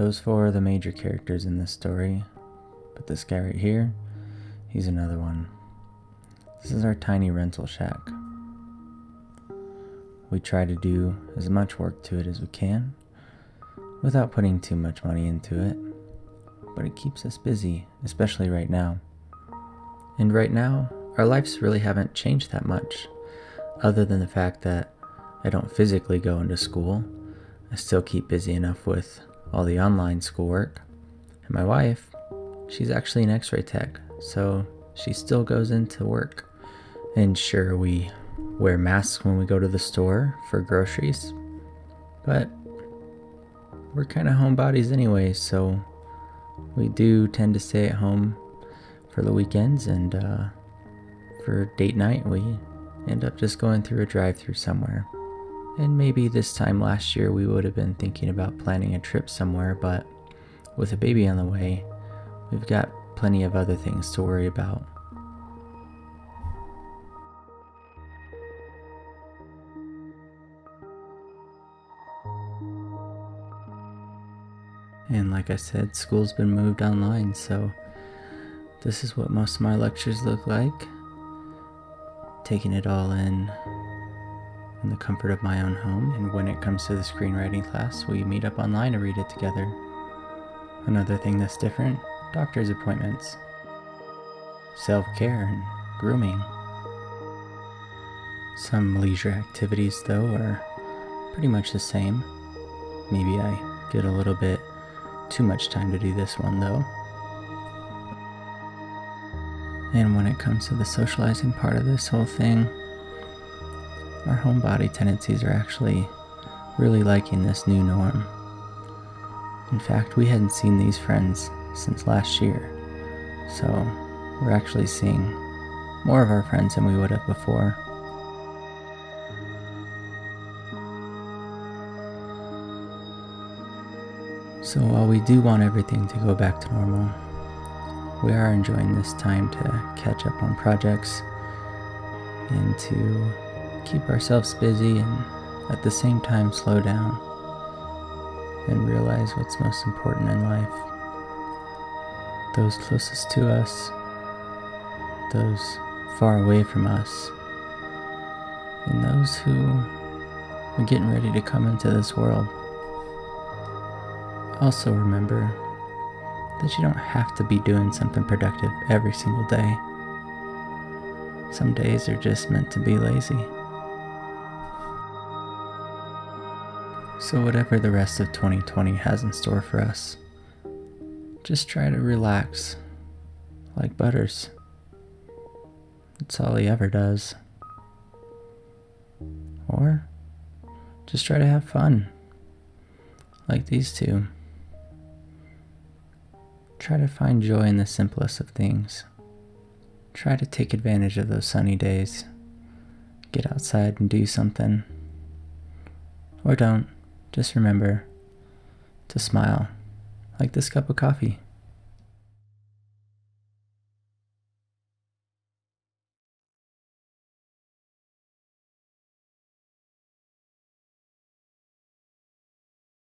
Those four are the major characters in this story, but this guy right here, he's another one. This is our tiny rental shack. We try to do as much work to it as we can without putting too much money into it, but it keeps us busy, especially right now. And right now, our lives really haven't changed that much, other than the fact that I don't physically go into school. I still keep busy enough with all the online schoolwork. And my wife, she's actually an x ray tech, so she still goes into work. And sure, we wear masks when we go to the store for groceries, but we're kind of homebodies anyway, so we do tend to stay at home for the weekends and uh, for date night, we end up just going through a drive through somewhere. And maybe this time last year we would have been thinking about planning a trip somewhere, but with a baby on the way, we've got plenty of other things to worry about. And like I said, school's been moved online, so this is what most of my lectures look like. Taking it all in in the comfort of my own home, and when it comes to the screenwriting class, we meet up online to read it together. Another thing that's different doctor's appointments, self care, and grooming. Some leisure activities, though, are pretty much the same. Maybe I get a little bit too much time to do this one, though. And when it comes to the socializing part of this whole thing, our homebody tendencies are actually really liking this new norm. In fact, we hadn't seen these friends since last year, so we're actually seeing more of our friends than we would have before. So while we do want everything to go back to normal, we are enjoying this time to catch up on projects and to keep ourselves busy and at the same time slow down and realize what's most important in life. Those closest to us, those far away from us, and those who are getting ready to come into this world. Also, remember that you don't have to be doing something productive every single day. Some days are just meant to be lazy. So, whatever the rest of 2020 has in store for us, just try to relax like Butters. That's all he ever does. Or just try to have fun like these two. Try to find joy in the simplest of things. Try to take advantage of those sunny days. Get outside and do something. Or don't. Just remember to smile like this cup of coffee.